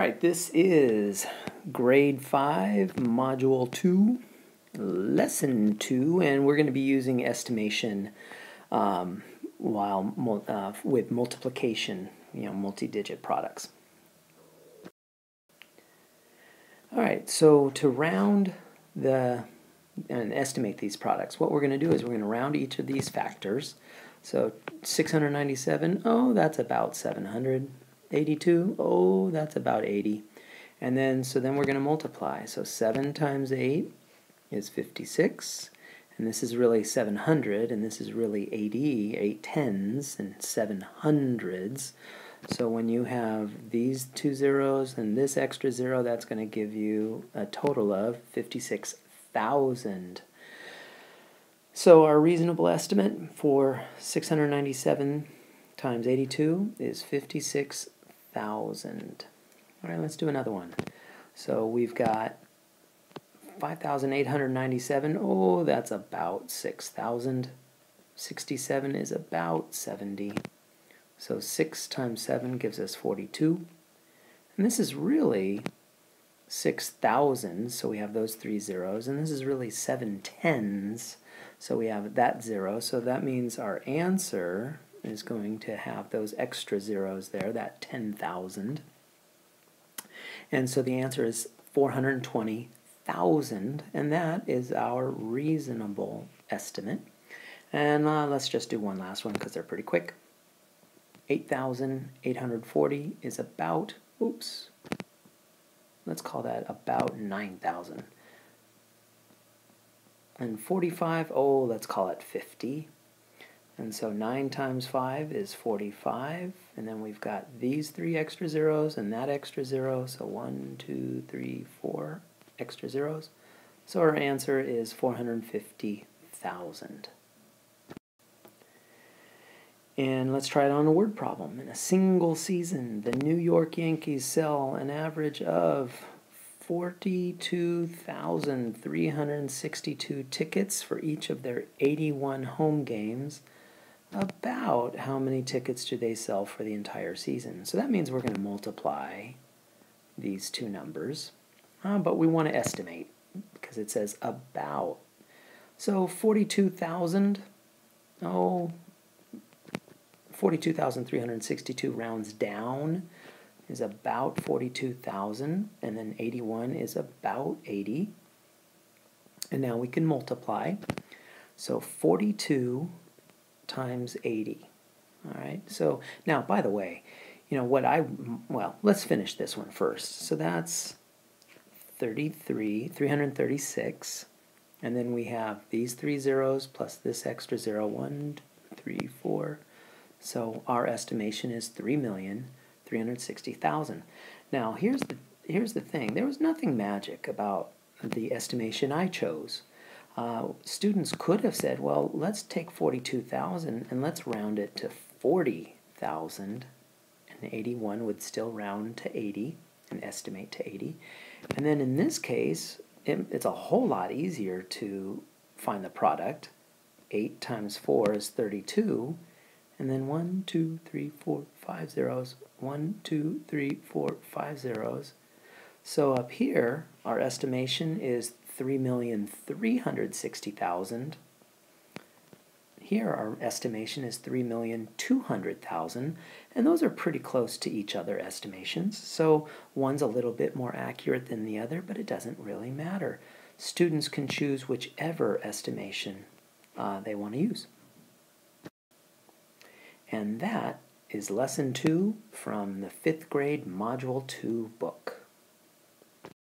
All right, this is grade 5, module 2, lesson 2, and we're going to be using estimation um, while uh, with multiplication, you know, multi-digit products. All right, so to round the and estimate these products, what we're going to do is we're going to round each of these factors. So 697, oh, that's about 700. 82? Oh, that's about 80. And then, so then we're going to multiply. So 7 times 8 is 56. And this is really 700, and this is really 80, 8 tens and 700s. So when you have these two zeros and this extra zero, that's going to give you a total of 56,000. So our reasonable estimate for 697 times 82 is 56,000. 5,000. All right, let's do another one. So we've got 5,897. Oh, that's about 6,000. 67 is about 70. So 6 times 7 gives us 42. And this is really 6,000, so we have those three zeros. And this is really seven tens, so we have that zero. So that means our answer is going to have those extra zeros there, that 10,000. And so the answer is 420,000, and that is our reasonable estimate. And uh, let's just do one last one because they're pretty quick. 8,840 is about, oops, let's call that about 9,000. And 45, oh, let's call it 50. And so 9 times 5 is 45. And then we've got these three extra zeros and that extra zero. So 1, 2, 3, 4 extra zeros. So our answer is 450,000. And let's try it on a word problem. In a single season, the New York Yankees sell an average of 42,362 tickets for each of their 81 home games about how many tickets do they sell for the entire season. So that means we're going to multiply these two numbers, uh, but we want to estimate because it says about. So 42,000, oh, 42,362 rounds down is about 42,000, and then 81 is about 80. And now we can multiply. So 42 times 80. All right, so now, by the way, you know what I, well, let's finish this one first. So that's 33, 336, and then we have these three zeros plus this extra zero, one, three, four. So our estimation is 3,360,000. Now, here's the, here's the thing. There was nothing magic about the estimation I chose uh, students could have said, well, let's take 42,000 and let's round it to 40,000. And 81 would still round to 80 and estimate to 80. And then in this case, it, it's a whole lot easier to find the product. 8 times 4 is 32. And then 1, 2, 3, 4, 5 zeros. 1, 2, 3, 4, 5 zeros. So up here, our estimation is 3,360,000. Here our estimation is 3,200,000 and those are pretty close to each other estimations. So one's a little bit more accurate than the other, but it doesn't really matter. Students can choose whichever estimation uh, they want to use. And that is lesson two from the fifth grade module two book.